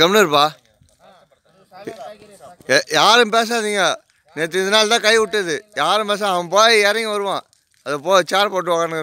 கம்னு இருப்பா. யாரும் பேசாதீங்க. நேற்று இதனால தான் கை விட்டது. யாரும் பேச அவன் போய் இறங்கி வருவான். அதை போ சேர் போட்டு உக்காந்து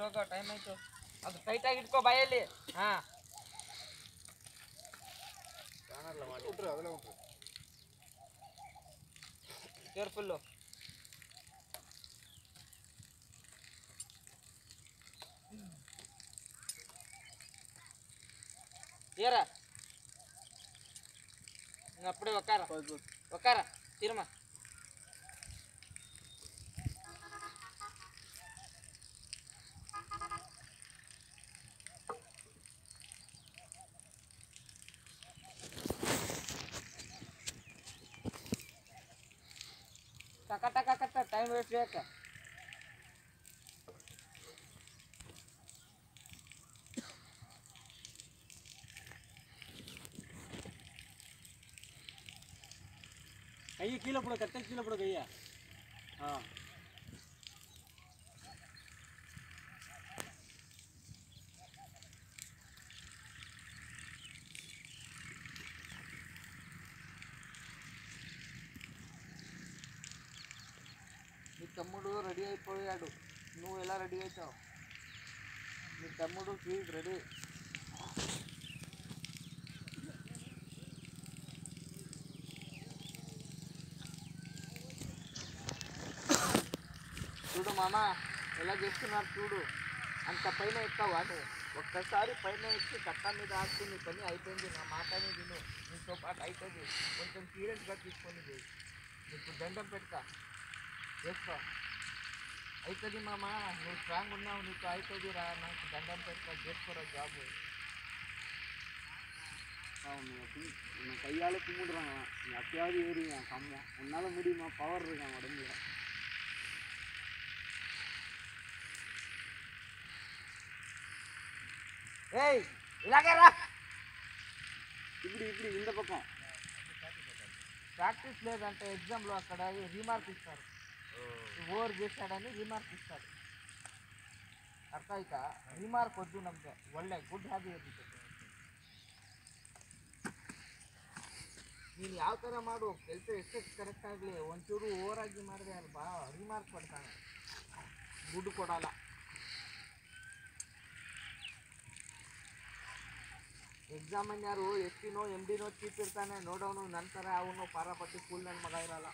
ಹೋಗೋ ಟೈಮ್ ಆಯ್ತು ಅದು ಟೈಟ್ ಆಗಿ ಇಟ್ಕೋ ಬಾಯಲ್ಲಿ ಹಾ ಕೇರ್ಫುಲ್ಲು ஏற இங்க அப்படியே உக்கார உக்கார திரும்ப ಟಕ ಟಕ ಟಕ ಟೈಮ್ ವೇಸ್ಟ್ ಬೇಕು கையை கீழே போட கட்டை கீழே போட கையை ஆ తమ్ముడు రెడీ అయిపోయాడు. నువ్వు ఎలా రెడీ అవుతావు నీ తమ్ముడు ప్లీజ్ రెడీ. చూడు మామ ఎలా చేస్తున్నారు చూడు. అంత పైన ఎక్కావు. అంటే ఒక్కసారి పైన ఎక్కి కట్ట మీద ఆడుతూ నీ పని అయిపోయింది. నా మాట విను. నీతో పాటు అవుతుంది కొంచెం సీరియస్గా తీసుకొని పోయి. నీకు దండం పెడతా. చేసుకో అవుతుంది మామ నువ్వు స్ట్రాంగ్ ఉన్నావు నీకు అవుతుంది రా నాకు దండం పెడతా చేసుకోరా జాబు அவன் கு- உன்னை கையால் கும்பிடுறான் அவன். நீ அப்பயாவது ஏறிங்க கம்மியா உன்னால் முடியுமா பவர் இருக்கான் உடம்புல ఏయ్ ఇలాగే రా இப்படி இப்படி இந்த பக்கம் ప్రాక్టీస్ లేదంటే ఎగ్జామ్లో అక్కడ రీమార్క్ ఇస్తారు ಓರ್ ಗೀರ್ಸಾಡಲ್ಲಿ ರಿಮಾರ್ಕ್ ಇಷ್ಟ ಅರ್ಥ ಆಯ್ತಾ? ರಿಮಾರ್ಕ್ ಒದ್ದು ನಮಗೆ ಒಳ್ಳೆ ಗುಡ್ ಹ್ಯಾಬಿ ಇರುತ್ತೆ. ನೀನು ಯಾವ ಥರ ಮಾಡು, ಕೆಲಸ ಎಷ್ಟೇ ಕರೆಕ್ಟ್ ಆಗಲಿ, ಒಂಚೂರು ಆಗಿ ಮಾಡಿದೆ ಅಲ್ವಾ? ರಿಮಾರ್ಕ್ ಕೊಡ್ತಾನೆ. ಗುಡ್ ಕೊಡಲ್ಲ. ಎಕ್ಸಾಮನ್ ಯಾರು ಎಸ್ ಟಿನೋ ಎಂ ಡಿನೋ ಚೀಪ್ ಇರ್ತಾನೆ, ನೋಡೋನು, ನಂತರ ಅವನು ಪಾರಾಪಟ್ಟಿ ಸ್ಕೂಲ್ನಲ್ಲಿ ನನ್ನ ಮಗ ಇರಲ್ಲ.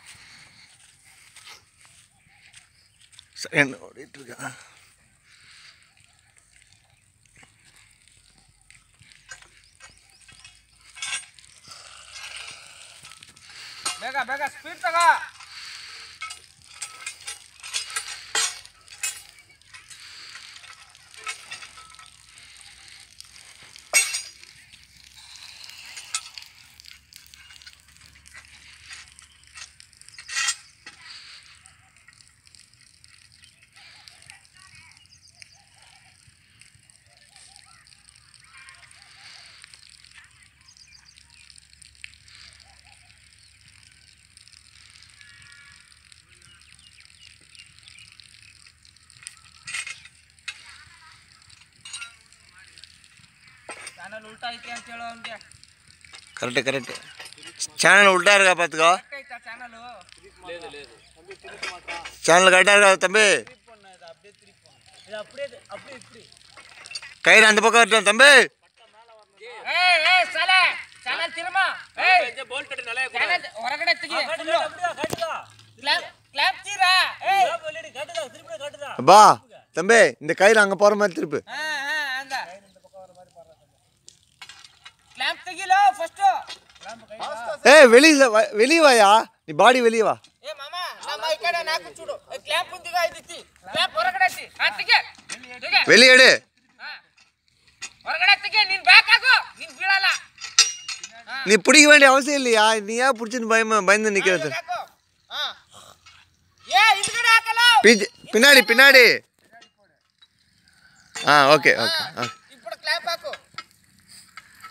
என்ன ஓடிட்டு இருக்கான் ಬೇಗ ಬೇಗ ಸ್ಪೀಡ್ ತಗೋ ಉಲ್ಟಾ ಐತಿ ಅಂತ ಹೇಳೋ ಅವ್ನಿಗೆ கரெக்டு கரெக்டு சேனல் உள்டா இருக்கா பார்த்துக்கோ ಐತಾ ಚಾನಲು சேனல் கரெக்டாக இருக்கா தம்பி கயிறு அந்த பக்கம் வரட்டும் தம்பி ಏ ಏ ಸಲ ಚಾನಲ್ ತಿರುಮ ಏಯ್ ಚಾನಲ್ ಹೊರಗಡೆ ತೆಗಿ ಫುಲ್ಲು ಕ್ಲಾಪ್ ಕ್ಲಾಪ್ ತೀರಾ ಏಯ್ அப்பா தம்பி இந்த கயிறு அங்கே போகிற மாதிரி திருப்பு ಹಾ ಹಾ ಅಂದ ಕ್ಲಾಂಪ್ ತೆಗಿಲೋ ಫಸ್ಟು ஏய் வெளியே வெளியே வாயா நீ பாடி வெளியே வா ಏ ಮಾಮ ನಮ್ಮ ಈ ಕಡೆ ನಾಲ್ಕು ಚೂಡು ಕ್ಲಾಂಪ್ ಮುಂದಿಗ ಐತಿ ಕ್ಲಾಂಪ್ ಹೊರಗಡೆ ಐತಿ ಹಾ ತೆಗೆ ತೆಗೆ வெளியே எடு ಹಾ ಹೊರಗಡೆ ತೆಗೆ ನೀನ್ ಬ್ಯಾಕ್ ಹಾಕು ನೀನ್ ಬೀಳಲ್ಲ ಹಾ நீ பிடிக்க வேண்டிய அவசியம் இல்லையா நீ ஏன் பிடிச்சின்னு பயமா பயந்து நிற்கிறது ಹಾಕು ಹಾ ಏ ಹಿಂದ್ಗಡೆ ಹಾಕಲ್ಲ பிஜ் பின்னாடி பின்னாடி ஆ ஓகே ஓகே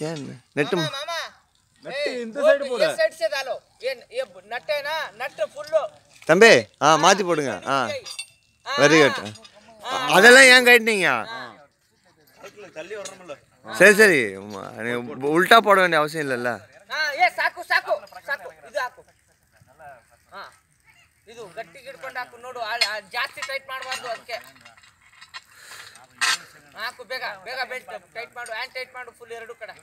ஏன் நெட்டு நெட்டு இந்த தம்பி ஆ மாத்தி போடுங்க. ஆ. வெரி குட் அதெல்லாம் ஏன் கேட்டீங்க? சரி சரி. உல்டா போட வேண்டிய அவசியம் இல்லைல்ல. ஆ ಸಾಕು ಸಾಕು ಸಾಕು ಇದು ಇದು ಗಟ್ಟಿ ಹಿಡ್ಕೊಂಡು ಹಾಕು ನೋಡು ಜಾಸ್ತಿ ಟೈಟ್ ಮಾಡಬಾರ್ದು ಅದಕ್ಕೆ ನಾಲ್ಕು ಬೇಗ ಬೇಗ ಬೆಲ್ಟ್ ಟೈಟ್ ಮಾಡು ಆಂಡ್ ಟೈಟ್ ಮಾಡು ಫುಲ್ ಎರಡು ಕಡೆ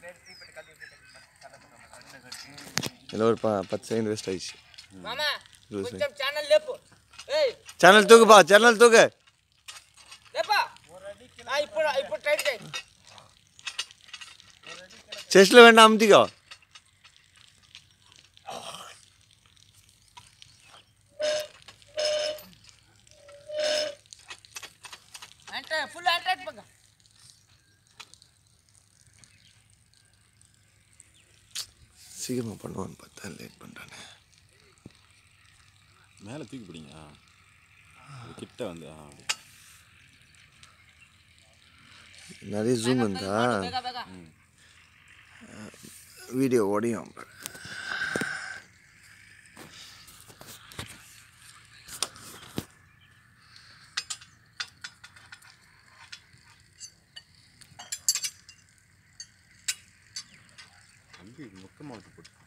ಕೆಲವರು ಪತ್ತು ಸೆಕೆಂಡ್ ವೇಸ್ಟ್ ಆಯ್ತು ಮಾಮ కొంచెం ఛానల్ లేపు ఏయ్ ఛానల్ తూగు బా ఛానల్ తూగు లేపా ಆ ಇಪ್ಪ ಇಪ್ಪ ಟೈಟ್ చేయి చెస్ట్లో ವೆಂಡ అమ్మిగా అంటే ఫుల్ అంటే పక్క சீக்கிரமாக பண்ணுவான்னு பார்த்தா லேட் பண்ணுறானே மேலே தூக்கி பிடிங்க. கிட்ட வந்து நிறைய ஜூம் இருந்தா வீடியோ உடையும் மொத்தமாக விட்டு போட்டு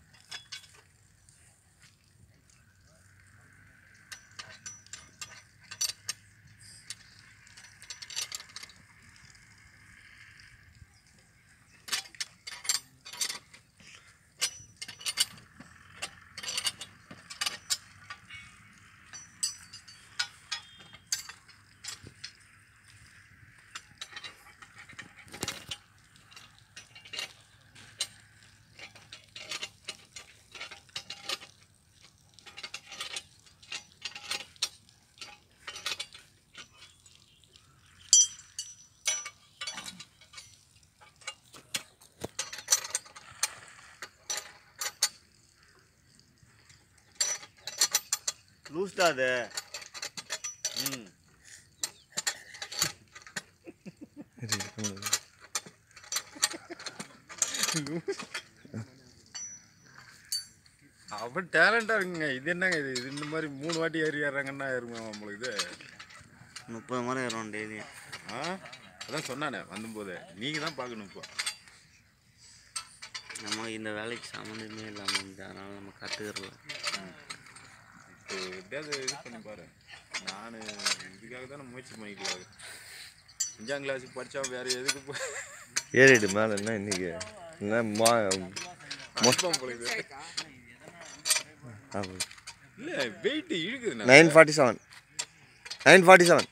அது ம். அவன் டேலண்டாக இருக்குங்க. இது என்னங்க இது? இது இந்த மாதிரி மூணு வாட்டி ஏறி ஏறாங்கன்னா ஏறுங்க நம்மளுக்கு இது. முப்பது மரம் ஏறும் டெய்லியும் ஆ? அதான் சொன்னானே வந்தபோது. நீங்கள் தான் பார்க்கணும் இப்போ. நம்ம இந்த வேலைக்கு சம்மந்தமே இல்லாமல் அதனால் நம்ம கற்றுக்கிறலாம் இப்போ எப்படியாவது இது பண்ணி பாரு. நான் இதுக்காக தான் முயற்சி பண்ணிக்கலாம் அஞ்சாம் கிளாஸ் படித்தா வேறு எதுக்கு போ ஏறிடு மேலே என்ன இன்னைக்கு? என்ன மா மொத்தம் போகுது இல்லை வெயிட் இழுக்குது nine forty seven nine forty seven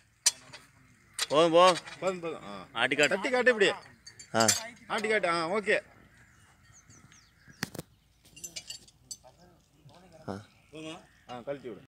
போதும் போ போதும் போதும். ஆ. ஆட்டிக்காட்டு தட்டி காட்டு இப்படி ஆ. ஆட்டி காட்டு ஆ ஓகே. ஆ. ஆ கழட்டி விடு.